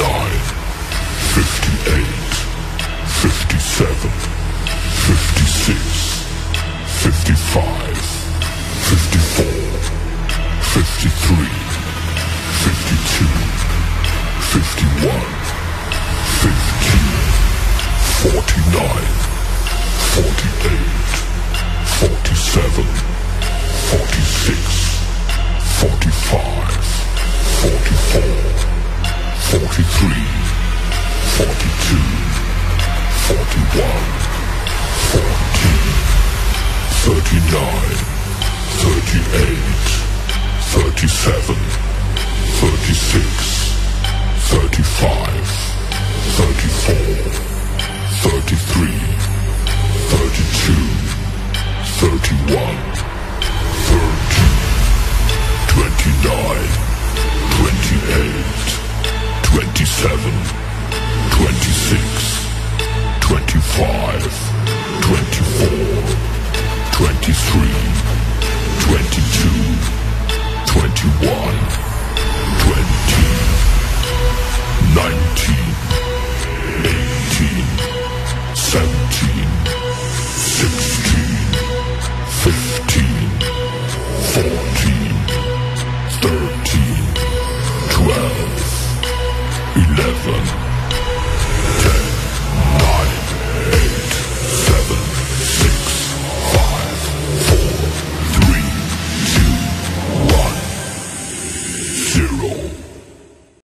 58, 57, 56, 55, 54, 53, 52, 51, 50, 49, 48, 47, 46, one, fourteen, thirty-nine, thirty-eight, thirty-seven, thirty-six, thirty-five, thirty-four, thirty-three, thirty-two, thirty-one, thirty, twenty-nine, twenty-eight, twenty-seven, twenty-six, twenty-five. 5, 24, 23, 22, 21, 20, 19, 18, 17, 16, 15, 14.